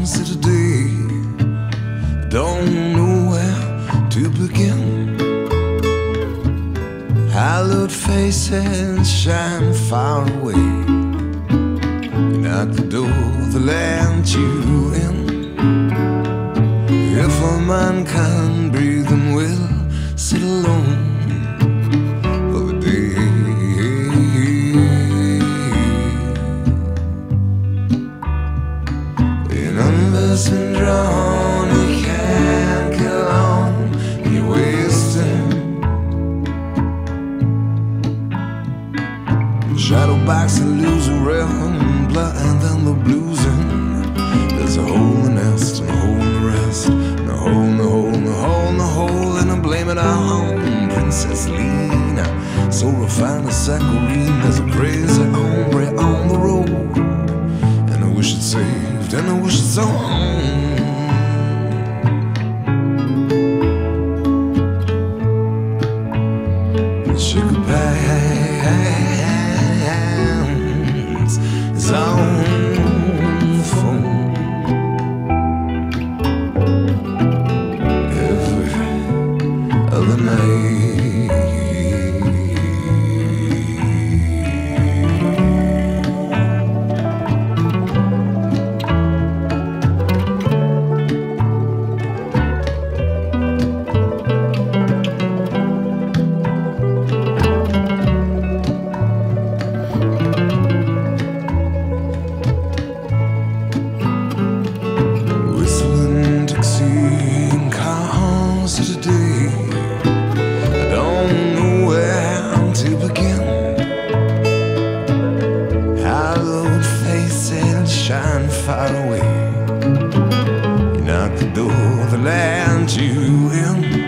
comes to the day I don't know where to begin. Hallowed faces shine far away. And At the door that let you in. If man can breathe and will sit alone. Shadow box and lose realm, blood and then the bluesing. There's a hole in the nest and a hole in the rest, and a hole in the hole in the hole in the hole, and I blame it on Princess Lena. So refined a saccharine, there's a crazy hombre on the road, and I wish it saved, and I wish it's on. Your today. I don't know where to begin. Faces shine far away. You knock the door, the land you in.